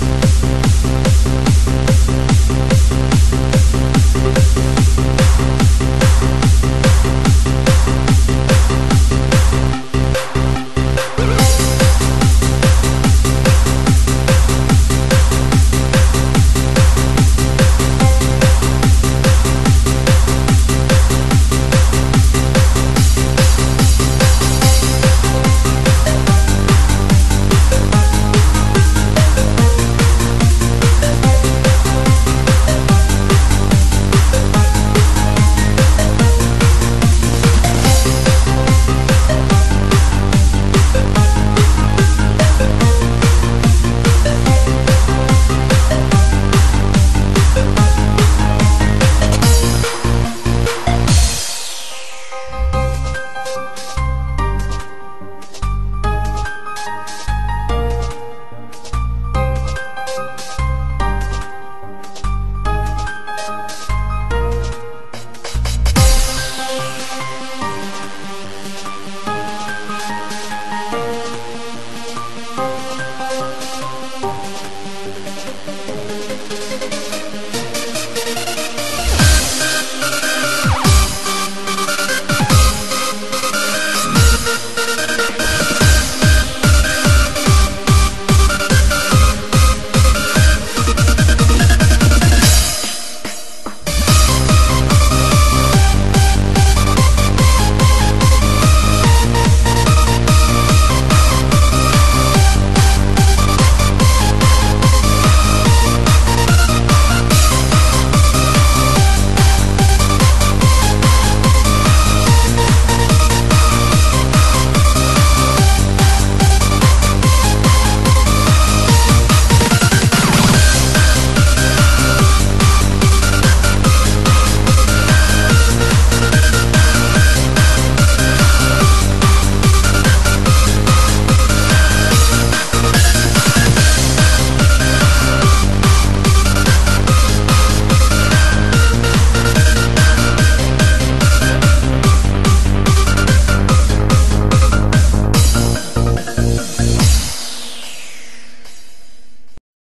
Música